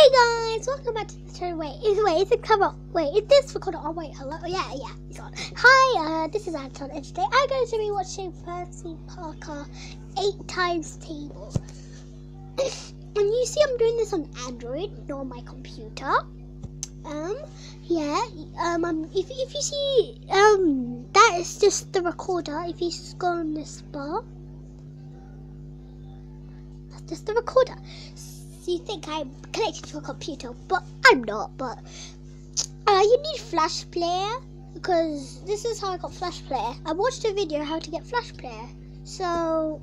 Hey guys, welcome back to the channel. Wait, is wait, is it cover? Wait, is this recorded? Oh wait, hello. Yeah, yeah, it's on. Hi, uh, this is Anton, and today I'm going to be watching Percy Parker eight times table. and you see, I'm doing this on Android, not on my computer. Um, yeah. Um, um if if you see, um, that is just the recorder. If you scroll on this bar, that's just the recorder you think I'm connected to a computer, but I'm not. But uh, you need Flash Player because this is how I got Flash Player. I watched a video how to get Flash Player, so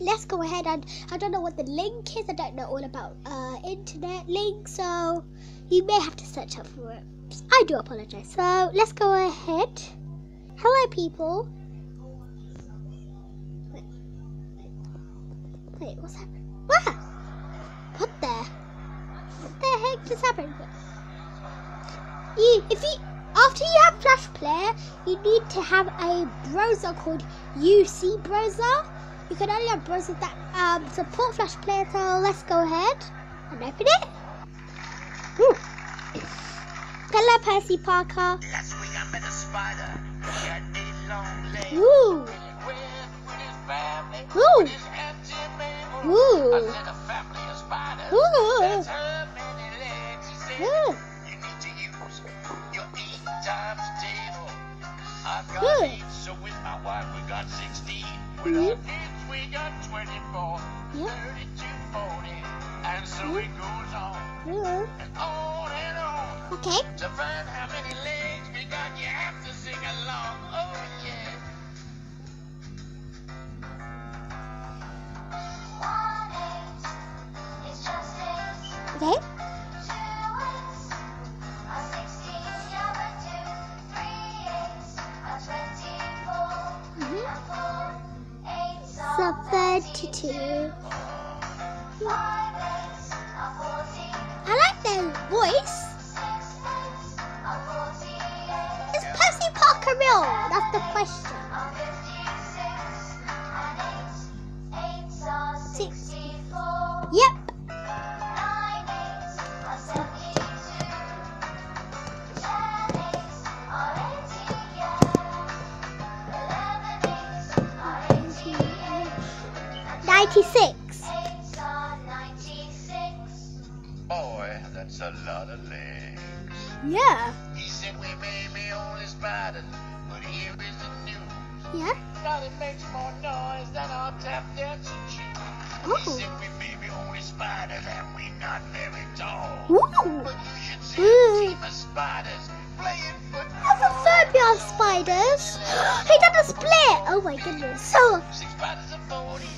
let's go ahead and I don't know what the link is. I don't know all about uh, internet links, so you may have to search up for it. I do apologize. So let's go ahead. Hello, people. Wait, wait, what's happening? What? The? What the heck just happened? You, if you, after you have Flash Player, you need to have a browser called UC Browser. You can only have browsers that um, support Flash Player. So let's go ahead and open it. Ooh. Hello, Percy Parker. Ooh. Good. So with my wife we got 16. With mm -hmm. our kids we got 24. Yep. 32, 40. And so mm -hmm. it goes on. Mm -hmm. And on and on. Okay. To find how many legs we got, you have to sing along. Oh yeah. Okay. 32. I like their voice. Is Percy Parker real? That's the question. 60. 96. Boy, that's a lot of legs. Yeah. He said we may be only spiders, but here is the news. Yeah. Nothing makes more noise than our tap dancing shoes. Oh. He said we may be only spiders and we not very tall. Ooh. But you should see Ooh. a team of spiders playing football. That's a phobia of spiders. he did a split. Oh my goodness. So. Six spiders of 40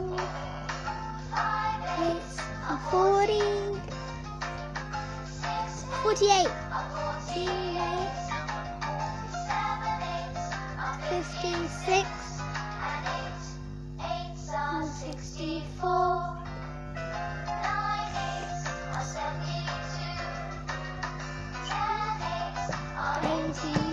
40, 48, 56, 64, 92, 80,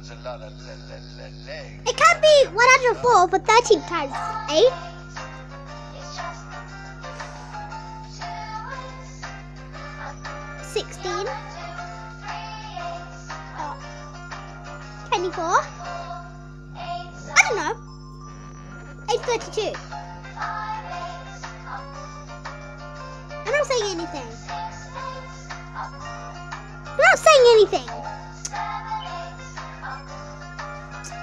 It can't be 104 for 13 times 8. Sixteen. Twenty-four. I don't know. Eight thirty-two. I'm not saying anything. I'm not saying anything.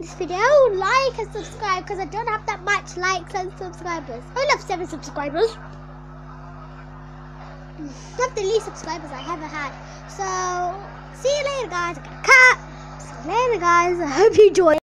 this video, like and subscribe because I don't have that much likes and subscribers. I only have 7 subscribers. Not the least subscribers I ever had. So, see you later guys. I got cut. See you later guys. I hope you enjoy.